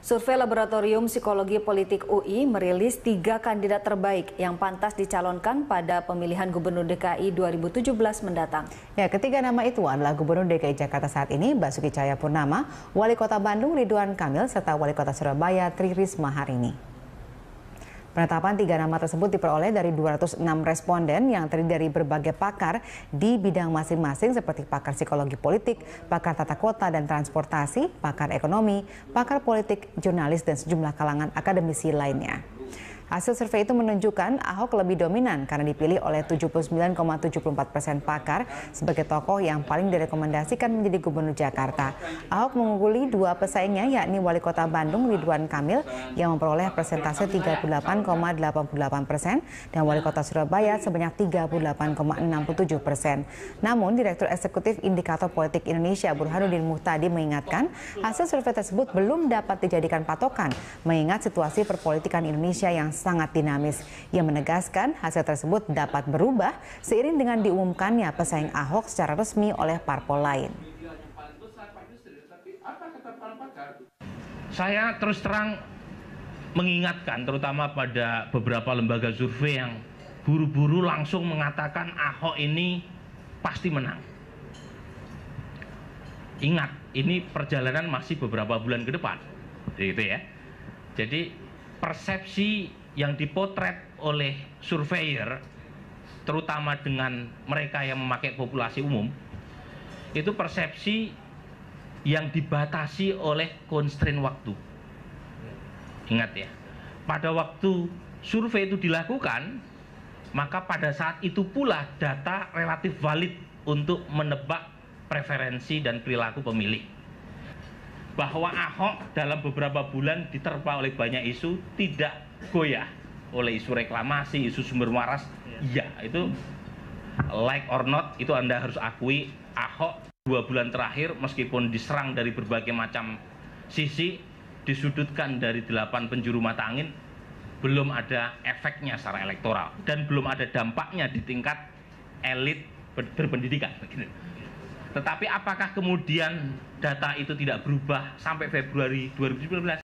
Survei Laboratorium Psikologi Politik UI merilis tiga kandidat terbaik yang pantas dicalonkan pada pemilihan Gubernur DKI 2017 mendatang. Ya, ketiga nama itu adalah Gubernur DKI Jakarta saat ini, Basuki Cahayapurnama, Wali Kota Bandung Ridwan Kamil, serta Wali Kota Surabaya Tri Risma hari ini. Penetapan tiga nama tersebut diperoleh dari 206 responden yang terdiri dari berbagai pakar di bidang masing-masing seperti pakar psikologi politik, pakar tata kota dan transportasi, pakar ekonomi, pakar politik, jurnalis, dan sejumlah kalangan akademisi lainnya. Hasil survei itu menunjukkan Ahok lebih dominan karena dipilih oleh 79,74 persen pakar sebagai tokoh yang paling direkomendasikan menjadi gubernur Jakarta. Ahok mengungguli dua pesaingnya yakni Wali Kota Bandung Ridwan Kamil yang memperoleh persentase 38,88 persen dan Wali Kota Surabaya sebanyak 38,67 persen. Namun Direktur Eksekutif Indikator Politik Indonesia Burhanuddin Muhtadi mengingatkan hasil survei tersebut belum dapat dijadikan patokan mengingat situasi perpolitikan Indonesia yang sangat dinamis. Ia menegaskan hasil tersebut dapat berubah seiring dengan diumumkannya pesaing Ahok secara resmi oleh parpol lain. Saya terus terang mengingatkan terutama pada beberapa lembaga survei yang buru-buru langsung mengatakan Ahok ini pasti menang. Ingat, ini perjalanan masih beberapa bulan ke depan. Gitu ya. Jadi persepsi yang dipotret oleh surveyor terutama dengan mereka yang memakai populasi umum itu persepsi yang dibatasi oleh constraint waktu. Ingat ya pada waktu survei itu dilakukan maka pada saat itu pula data relatif valid untuk menebak preferensi dan perilaku pemilih. Bahwa Ahok dalam beberapa bulan diterpa oleh banyak isu tidak goyah oleh isu reklamasi, isu sumber waras. Iya, itu like or not itu Anda harus akui Ahok dua bulan terakhir meskipun diserang dari berbagai macam sisi, disudutkan dari delapan penjuru mata angin, belum ada efeknya secara elektoral dan belum ada dampaknya di tingkat elit berpendidikan. Tetapi apakah kemudian data itu tidak berubah sampai Februari 2019?